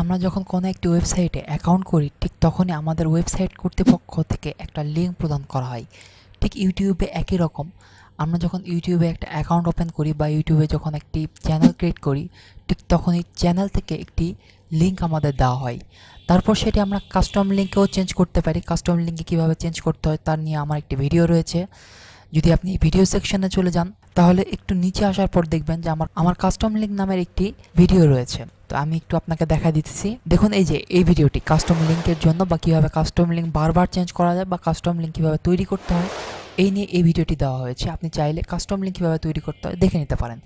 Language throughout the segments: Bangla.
আমরা যখন কোনো একটি ওয়েবসাইটে অ্যাকাউন্ট করি, ঠিক তখনই আমাদের ওয়েবসাইট কর্তৃপক্ষ থেকে একটা লিঙ্ক প্রদান করা হয়। ঠিক ইউটিউবে একই রকম। আমরা যখন ইউটিউবে একটা অ্যাকাউন্ট ওপেন করি বা ইউটিউবে যখন একটি চ্যানেল ক্রিয়েট করি, ঠিক তখনই চ্যানেল থেকে একটি লিঙ্ক আমাদের দেওয়া হয়। তারপর সেটি আমরা কাস্টম লিঙ্কেও চেঞ্জ করতে পারি। কাস্টম লিঙ্কে কীভাবে চেঞ্জ করতে হয় তার নিয়ে আমার একটি ভিডিও রয়েছে। যদি আপনি ভিডিও সেকশনে চলে যান, তাহলে একটু নিচে আসার পর দেখবেন যে আমার আমার কাস্টম লিঙ্ক নামের একটি ভিডিও রয়েছে। তো আমি একটু আপনাকে দেখা দিতেছি। দেখুন, এই যে, এই ভিডিওটি কাস্টম লিঙ্কের জন্য বা কীভাবে কাস্টম লিঙ্ক বারবার চেঞ্জ করা যায় বা কাস্টম লিঙ্ক কীভাবে তৈরি করতে হয়, এই নিয়ে এই ভিডিওটি দেওয়া হয়েছে। আপনি চাইলে কাস্টম লিঙ্ক কীভাবে তৈরি করতে হয় দেখে নিতে পারেন।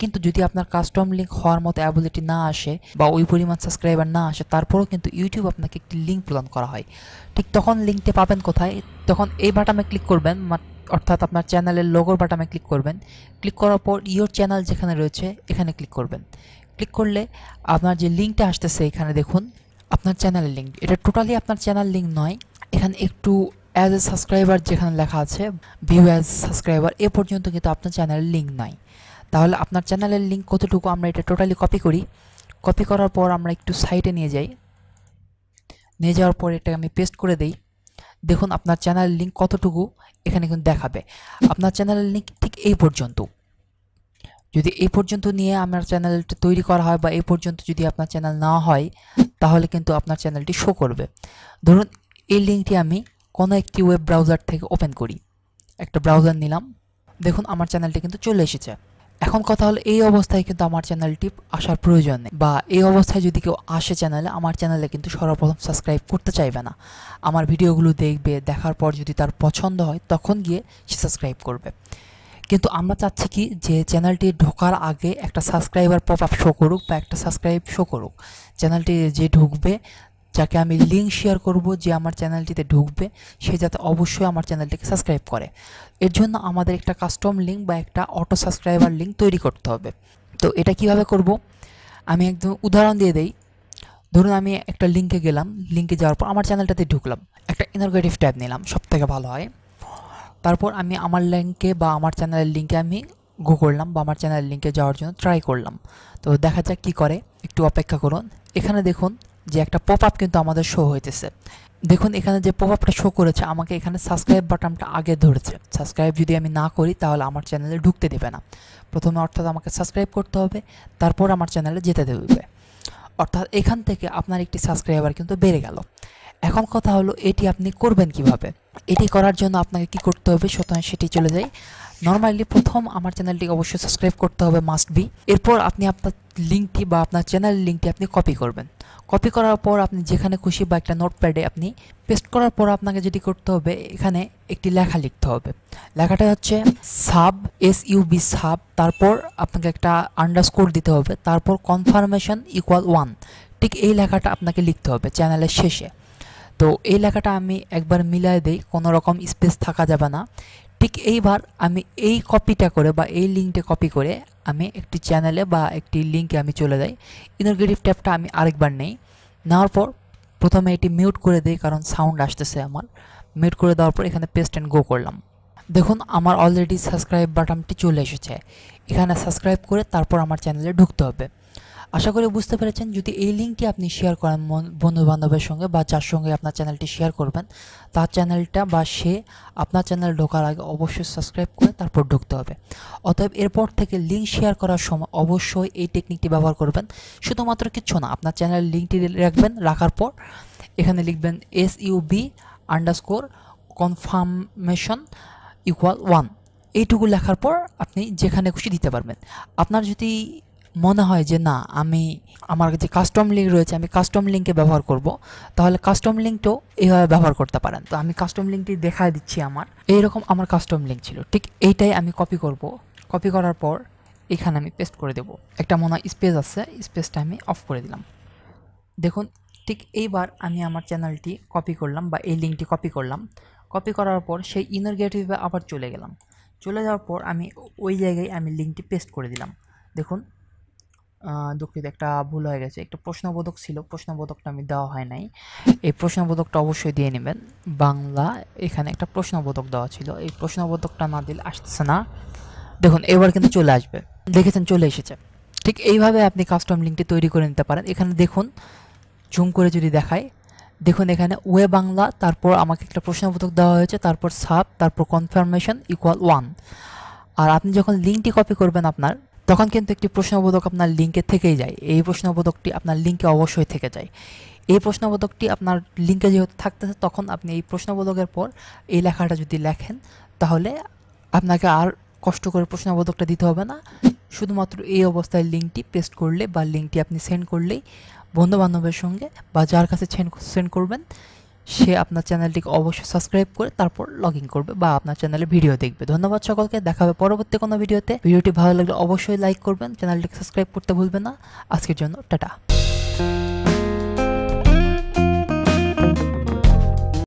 কিন্তু যদি আপনার কাস্টম লিঙ্ক হওয়ার মতো অ্যাবিলিটি না আসে বা ওই পরিমাণ সাবস্ক্রাইবার না আসে, তারপরেও কিন্তু ইউটিউব আপনাকে একটি লিঙ্ক প্রদান করা হয়। ঠিক তখন লিঙ্কটি পাবেন কোথায়? তখন এই বাটামে ক্লিক করবেন অর্থাৎ আপনার চ্যানেলের লোগোর বাটামে ক্লিক করবেন। ক্লিক করার পর ইয়োর চ্যানেল যেখানে রয়েছে, এখানে ক্লিক করবেন। ক্লিক করলে আপনার যে লিঙ্কটা আসতেছে এখানে দেখুন, আপনার চ্যানেলের লিঙ্ক এটা টোটালি আপনার চ্যানেল লিঙ্ক নয়। এখানে একটু অ্যাজ এ সাবস্ক্রাইবার যেখানে লেখা আছে ভিউ অ্যাজ সাবস্ক্রাইবার এ পর্যন্ত কিন্তু আপনার চ্যানেলের লিঙ্ক নাই। তাহলে আপনার চ্যানেলের লিঙ্ক কতটুকু আমরা এটা টোটালি কপি করি? কপি করার পর আমরা একটু সাইটে নিয়ে যাই। নিয়ে যাওয়ার পর এটা আমি পেস্ট করে দেই। দেখুন, আপনার চ্যানেলের লিঙ্ক কতটুকু এখানে কিন্তু দেখাবে। আপনার চ্যানেলের লিঙ্ক ঠিক এই পর্যন্ত। যদি এই পর্যন্ত নিয়ে আমার চ্যানেলটা তৈরি করা হয় বা এই পর্যন্ত যদি আপনার চ্যানেল না হয়, তাহলে কিন্তু আপনার চ্যানেলটি শো করবে। ধরুন, এই লিঙ্কটি আমি কোনো একটি ওয়েব ব্রাউজার থেকে ওপেন করি। একটা ব্রাউজার নিলাম। দেখুন, আমার চ্যানেলটি কিন্তু চলে এসেছে। এখন কথা হলো, এই অবস্থায় কিন্তু আমার চ্যানেলটি আসার প্রয়োজন নেই বা এই অবস্থায় যদি কেউ আসে চ্যানেলে, আমার চ্যানেলে কিন্তু সর্বপ্রথম সাবস্ক্রাইব করতে চাইবে না। আমার ভিডিওগুলো দেখবে, দেখার পর যদি তার পছন্দ হয়, তখন গিয়ে সে সাবস্ক্রাইব করবে। কিন্তু আমরা চাচ্ছি কি যে চ্যানেলটি ঢোকার আগে একটা সাবস্ক্রাইবার পপ আপ শো করুক বা একটা সাবস্ক্রাইব শো করুক। চ্যানেলটি যে ঢুকবে, যাকে আমি লিঙ্ক শেয়ার করব যে আমার চ্যানেলটিতে ঢুকবে, সে যাতে অবশ্যই আমার চ্যানেলটিকে সাবস্ক্রাইব করে। এর জন্য আমাদের একটা কাস্টম লিঙ্ক বা একটা অটো সাবস্ক্রাইবার লিঙ্ক তৈরি করতে হবে। তো এটা কীভাবে করব? আমি একদম উদাহরণ দিয়ে দেই। ধরুন আমি একটা লিঙ্কে গেলাম। লিঙ্কে যাওয়ার পর আমার চ্যানেলটাতে ঢুকলাম। একটা ইনোগ্রেটিভ ট্যাব নিলাম। সব থেকে ভালো হয়। তারপর আমি আমার লিঙ্কে বা আমার চ্যানেলের লিঙ্কে আমি গো করলাম বা আমার চ্যানেলের লিঙ্কে যাওয়ার জন্য ট্রাই করলাম। তো দেখা যাক কী করে, একটু অপেক্ষা করুন। এখানে দেখুন যে একটা পপ আপ কিন্তু আমাদের শো হইতেছে। দেখুন এখানে যে পপ আপটা শো করেছে, আমাকে এখানে সাবস্ক্রাইব বাটনটা আগে ধরেছে। সাবস্ক্রাইব যদি আমি না করি, তাহলে আমার চ্যানেলে ঢুকতে দেবে না। প্রথমে অর্থাৎ আমাকে সাবস্ক্রাইব করতে হবে, তারপর আমার চ্যানেলে যেতে দেবে। অর্থাৎ এখান থেকে আপনার একটি সাবস্ক্রাইবার কিন্তু বেড়ে গেল। এখন কথা হলো, এটি আপনি করবেন কীভাবে? এটি করার জন্য আপনাকে কি করতে হবে, সুতরাং সেটি চলে যায় নর্মালি প্রথম আমার চ্যানেলটিকে অবশ্যই সাবস্ক্রাইব করতে হবে মাস্ট বি এরপর আপনি আপনার লিঙ্কটি বা আপনার চ্যানেল লিঙ্কটি আপনি কপি করবেন। কপি করার পর আপনি যেখানে খুশি বা একটা নোটপ্যাডে আপনি পেস্ট করার পর আপনাকে যেটি করতে হবে, এখানে একটি লেখা লিখতে হবে। লেখাটা হচ্ছে সাব এস ইউবি সাব তারপর আপনাকে একটা আন্ডারস্কোর দিতে হবে, তারপর কনফার্মেশন ইকুয়াল ওয়ান ঠিক এই লেখাটা আপনাকে লিখতে হবে চ্যানেলের শেষে। তো এই লেখাটা আমি একবার মিলাই দেই, কোনো রকম স্পেস থাকা যাবে না। ঠিক এইবার আমি এই কপিটা করে বা এই লিঙ্কটা কপি করে আমি একটি চ্যানেলে বা একটি লিঙ্কে আমি চলে যাই। ইনোগ্রেটিভ ট্যাবটা আমি আরেকবার নেই। নেওয়ার পর প্রথমে এটি মিউট করে দিই, কারণ সাউন্ড আসতেছে আমার। মিউট করে দেওয়ার পর এখানে পেস্ট অ্যান্ড গো করলাম। দেখুন, আমার অলরেডি সাবস্ক্রাইব বাটনটি চলে এসেছে। এখানে সাবস্ক্রাইব করে তারপর আমার চ্যানেলে ঢুকতে হবে। আশা করি বুঝতে পেরেছেন, যদি এই লিঙ্কটি আপনি শেয়ার করেন বন্ধু বান্ধবের সঙ্গে বা যার সঙ্গে আপনার চ্যানেলটি শেয়ার করবেন, তার চ্যানেলটা বা সে আপনার চ্যানেল ঢোকার আগে অবশ্যই সাবস্ক্রাইব করে তারপর ঢুকতে হবে। অতএব এরপর থেকে লিঙ্ক শেয়ার করার সময় অবশ্যই এই টেকনিকটি ব্যবহার করবেন। শুধুমাত্র কিচ্ছু না, আপনার চ্যানেলের লিঙ্কটি রাখবেন, রাখার পর এখানে লিখবেন S U B underscore confirmation equal one এইটুকু লেখার পর আপনি যেখানে খুশি দিতে পারবেন। আপনার যদি মনে হয় যে না, আমি আমার যে কাস্টম লিঙ্ক রয়েছে, আমি কাস্টম লিঙ্কে ব্যবহার করব। তাহলে কাস্টম লিঙ্কটাও এইভাবে ব্যবহার করতে পারেন। তো আমি কাস্টম লিঙ্কটি দেখায় দিচ্ছি আমার। এইরকম আমার কাস্টম লিঙ্ক ছিল। ঠিক এইটাই আমি কপি করব। কপি করার পর এখানে আমি পেস্ট করে দেব। একটা মনে হয় স্পেস আছে স্পেসটা আমি অফ করে দিলাম। দেখুন, ঠিক এইবার আমি আমার চ্যানেলটি কপি করলাম বা এই লিঙ্কটি কপি করলাম। কপি করার পর সেই ইনারগেটিভে আবার চলে গেলাম। চলে যাওয়ার পর আমি ওই জায়গায় আমি লিঙ্কটি পেস্ট করে দিলাম। দেখুন দুঃখিত, একটা ভুল হয়ে গেছে। একটা প্রশ্নবোধক ছিল, প্রশ্নবোধকটা আমি দেওয়া হয় নাই। এই প্রশ্নবোধকটা অবশ্যই দিয়ে নেবেন। বাংলা, এখানে একটা প্রশ্নবোধক দেওয়া ছিল। এই প্রশ্নবোধকটা না দিলে আসতেছে না। দেখুন, এবার কিন্তু চলে আসবে। দেখেছেন, চলে এসেছে। ঠিক এইভাবে আপনি কাস্টম লিঙ্কটি তৈরি করে নিতে পারেন। এখানে দেখুন জুম করে যদি দেখায় দেখুন এখানে ওয়ে বাংলা, তারপর আমাকে একটা প্রশ্নবোধক দেওয়া হয়েছে, তারপর সাব তারপর কনফার্মেশন ইকুয়াল ওয়ান আর আপনি যখন লিঙ্কটি কপি করবেন আপনার তখন কিন্তু একটি প্রশ্নবোধক আপনার লিঙ্কে থেকেই যায়। এই প্রশ্নবোধকটি আপনার লিঙ্কে অবশ্যই থেকে যায়। এই প্রশ্নবোধকটি আপনার লিঙ্কে যেহেতু থাকতেছে, তখন আপনি এই প্রশ্নবোধকের পর এই লেখাটা যদি লেখেন, তাহলে আপনাকে আর কষ্ট করে প্রশ্নবোধকটা দিতে হবে না। শুধুমাত্র এই অবস্থায় লিঙ্কটি পেস্ট করলে বা লিঙ্কটি আপনি সেন্ড করলেই বন্ধুবান্ধবের সঙ্গে বা যার কাছে সেন্ড করবেন সে আপনার চ্যানেলটিকে অবশ্যই সাবস্ক্রাইব করে তারপর লগ ইন করবে বা আপনার চ্যানেলে ভিডিও দেখবে। ধন্যবাদ সকলকে, দেখা হবে পরবর্তী কোনো ভিডিওতে। ভিডিওটি ভালো লাগলে অবশ্যই লাইক করবেন, চ্যানেলটিকে সাবস্ক্রাইব করতে ভুলবেন না। আজকের জন্য টাটা।